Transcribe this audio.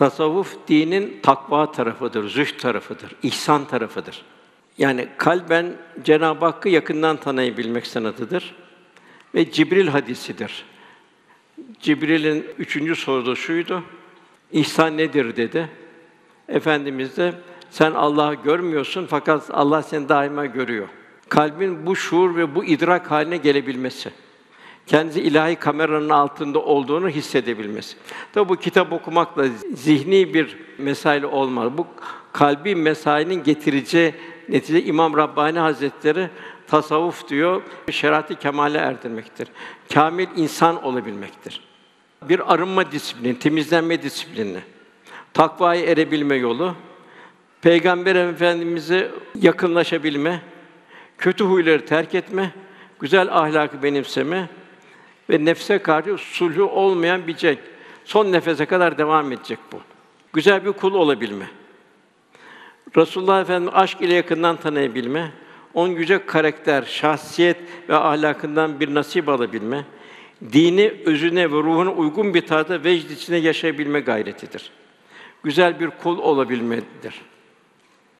Tasavvuf dinin takva tarafıdır, zühd tarafıdır, ihsan tarafıdır. Yani kalben Cenab-ı Hakk'ı yakından tanıyabilmek sanatıdır ve Cibril hadisidir. Cibril'in üçüncü sorusu şuydu: İhsan nedir dedi. Efendimiz de sen Allah'ı görmüyorsun fakat Allah seni daima görüyor. Kalbin bu şuur ve bu idrak haline gelebilmesi. Kendisi ilahi kameranın altında olduğunu hissedebilmesi. Tabi bu kitap okumakla zihni bir mesail olmaz. Bu kalbi mesainin getireceği netice İmam Rabbani Hazretleri tasavvuf diyor, şerati kemale erdirmektir. Kamil insan olabilmektir. Bir arınma disiplini, temizlenme disiplini, takvaya erebilme yolu, Peygamber Efendimize yakınlaşabilme, kötü huyları terk etme, güzel ahlakı benimseme ve nefse karşı sulhu olmayan bir cenk. Son nefese kadar devam edecek bu. Güzel bir kul olabilme. Resulullah Efendimiz aşk ile yakından tanıyabilme, onun yüce karakter, şahsiyet ve ahlakından bir nasip alabilme, dini özüne ve ruhuna uygun bir tarzda vecd içinde yaşayabilme gayretidir. Güzel bir kul olabilmedir.